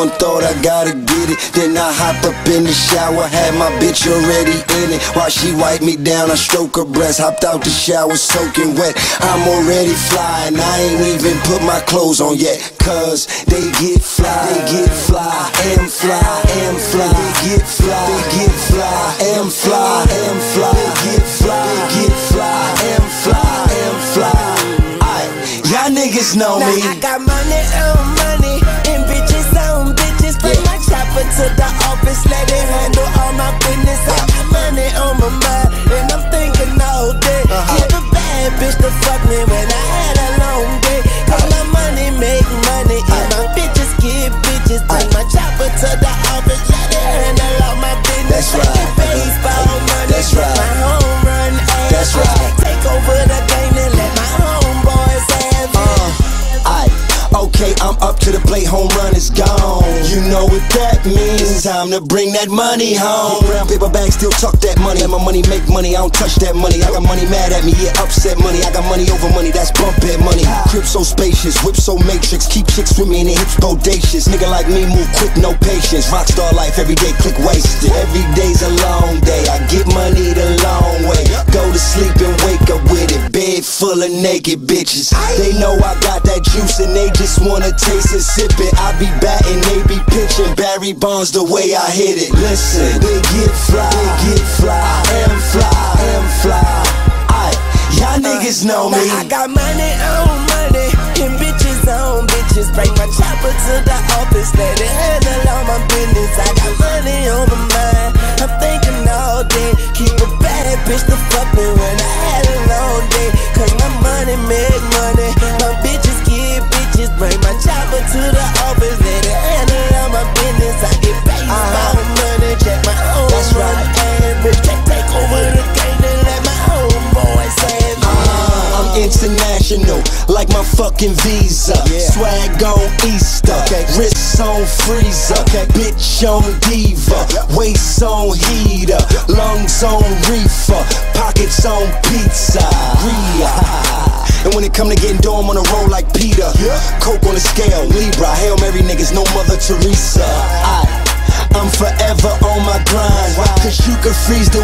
one thought I gotta get it. Then I hopped up in the shower, had my bitch already in it. While she wiped me down, I stroke her breast, hopped out the shower soaking wet. I'm already flying, I ain't even put my clothes on yet. Cause they get fly, they get fly, am fly, am fly, they get fly, they get fly, am fly, am fly, they get fly, they get fly, am fly, am fly. Y'all niggas know Now me. I got money on chopper to the office, let it handle gone. You know what that means. It's Time to bring that money home. Brown paper bag, still tuck that money. Let my money make money, I don't touch that money. I got money mad at me, yeah, upset money. I got money over money, that's bump head money. Crib so spacious, whip so matrix. Keep chicks with me and the hips bodacious. Nigga like me move quick, no patience. Rockstar life, every day click wasted. Every day's a long day. I get money the long way. Go to sleep and wake up with it. Bed full of naked bitches. They know I got that juice and they just wanna taste it, sip it. I be batting, they be pitching. Barry Bonds the way I hit it. Listen, they get fly, they get fly. I am fly, I am fly. Aight, y'all uh, niggas know me. I got money on money and bitches on bitches. Bring my chopper to the office, let it international, like my fucking visa. Swag on Easter, wrists on freezer, bitch on diva, waist on heater, lungs on reefer, pockets on pizza. Ria. And when it come to getting dough, I'm on a roll like Peter. Coke on the scale, Libra, Hail Mary niggas, no Mother Teresa. I I'm forever on my grind. Cause you can freeze the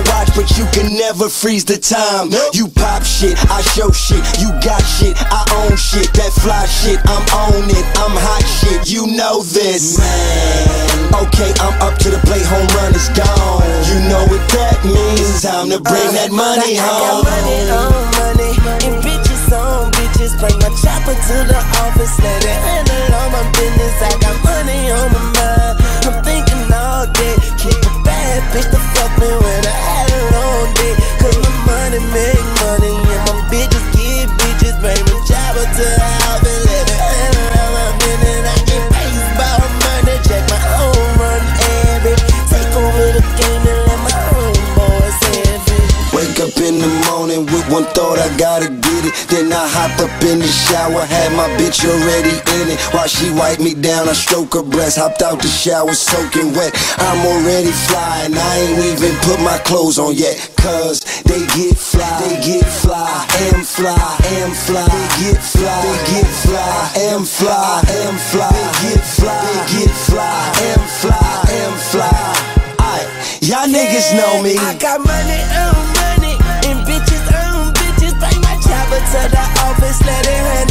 never freeze the time. You pop shit, I show shit. You got shit, I own shit. That fly shit, I'm on it. I'm hot shit, you know this. Man. Okay, I'm up to the plate, home run is gone. You know what that means. It's Time to bring that uh, money home. I got money on money and bitches on bitches. Bring my chopper to the office, let it handle all my business. I got money on my mind. I'm thinking all day. Keep a bad bitch to one thought, I gotta get it. Then I hopped up in the shower, had my bitch already in it. While she wiped me down, I stroke her breast, hopped out the shower soaking wet. I'm already flying, I ain't even put my clothes on yet. Cause they get fly, they get fly, am fly, am fly, they get fly, they get fly, am fly, am fly, they get fly, they get fly, am fly, am fly. Y'all niggas know me. I got money on money to the office, let it handle